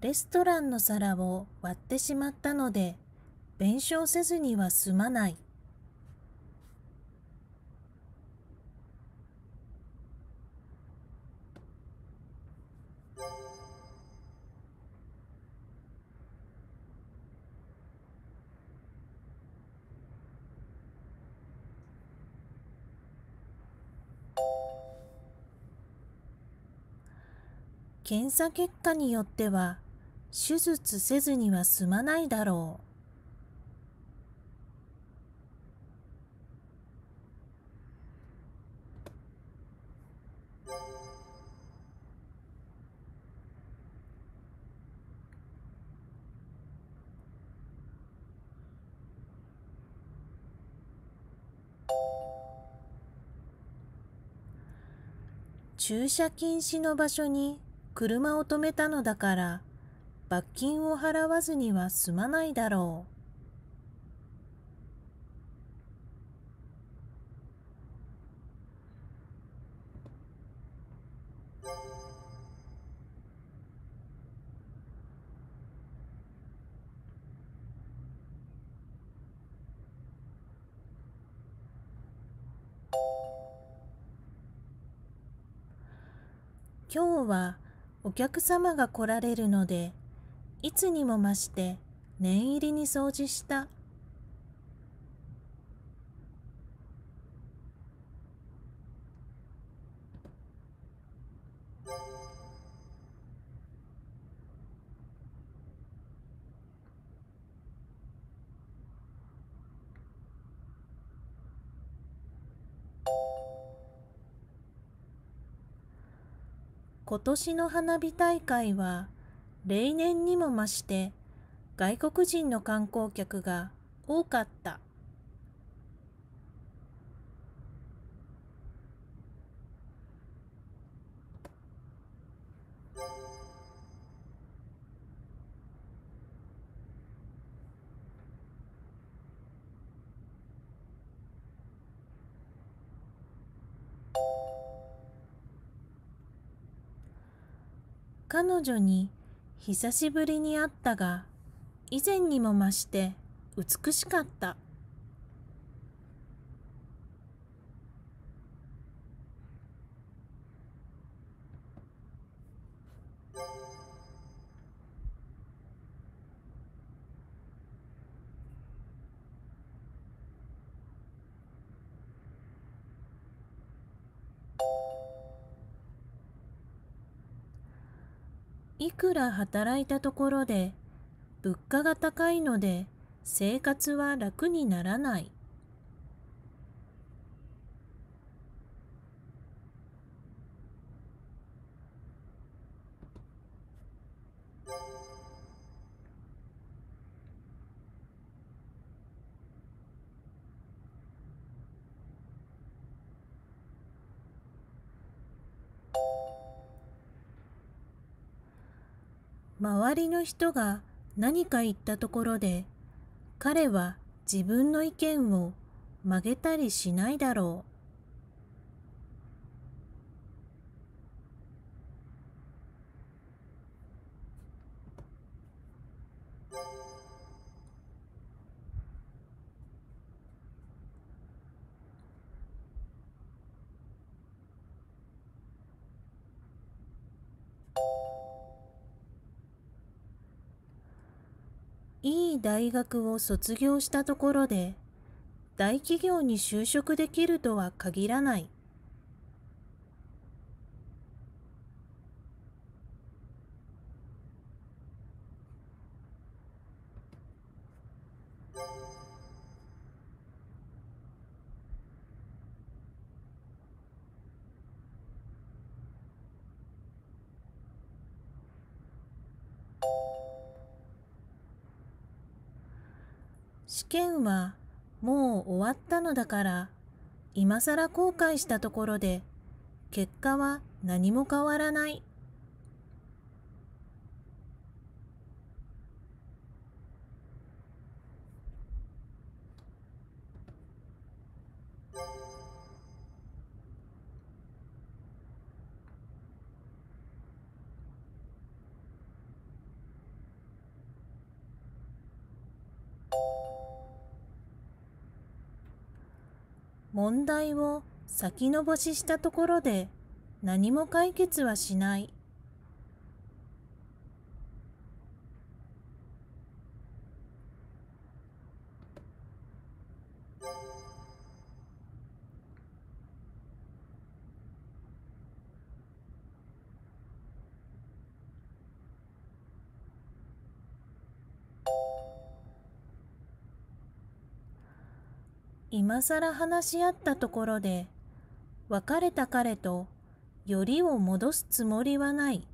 レストランの皿を割ってしまったので弁償せずには済まない。検査結果によっては手術せずには済まないだろう。駐車禁止の場所に車を止めたのだから罰金を払わずには済まないだろう。今日はお客様が来られるので、いつにも増して念入りに掃除した。今年の花火大会は例年にも増して外国人の観光客が多かった。彼女に久しぶりに会ったが以前にも増して美しかった。いくら働いたところで物価が高いので生活は楽にならない。周りの人が何か言ったところで彼は自分の意見を曲げたりしないだろう。いい大学を卒業したところで大企業に就職できるとは限らない。試験はもう終わったのだから今更後悔したところで結果は何も変わらない。問題を先延ばししたところで何も解決はしない。今更話し合ったところで別れた彼とよりを戻すつもりはない。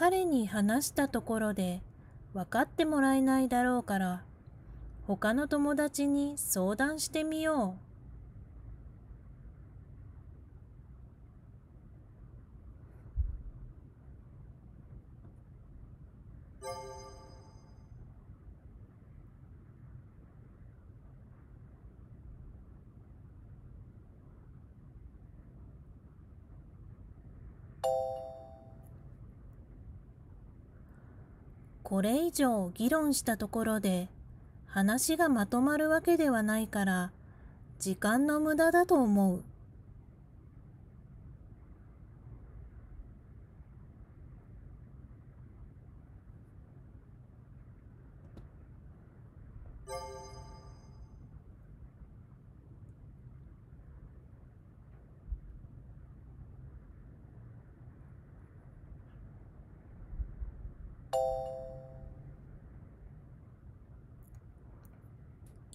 彼に話したところで分かってもらえないだろうから他の友達に相談してみよう。これ以上議論したところで話がまとまるわけではないから時間の無駄だと思う。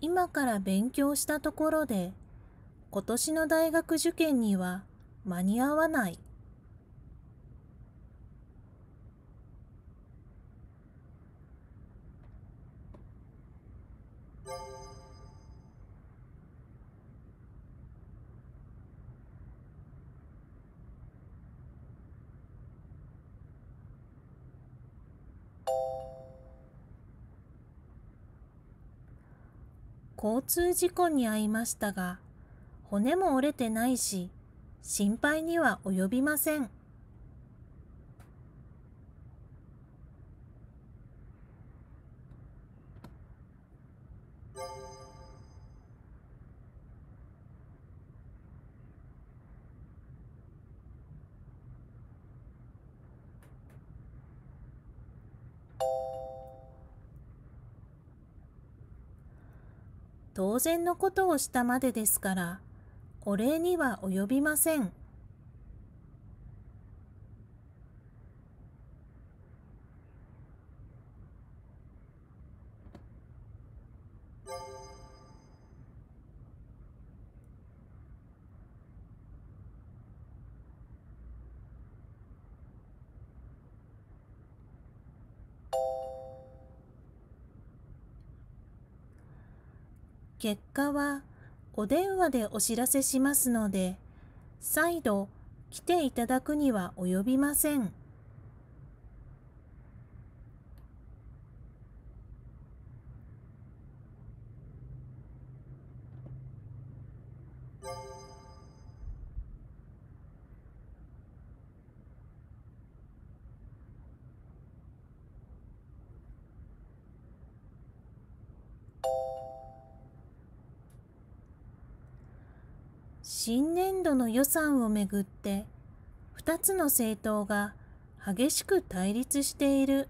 今から勉強したところで今年の大学受験には間に合わない。交通事故に遭いましたが、骨も折れてないし、心配には及びません。当然のことをしたまでですから、お礼には及びません。結果はお電話でお知らせしますので、再度来ていただくには及びません。新年度の予算をめぐって2つの政党が激しく対立している。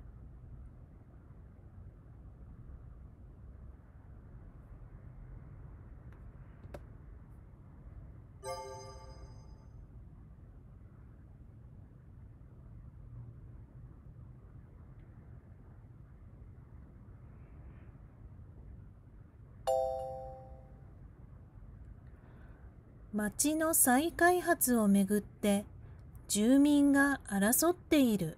町の再開発をめぐって住民が争っている。